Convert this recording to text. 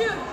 two.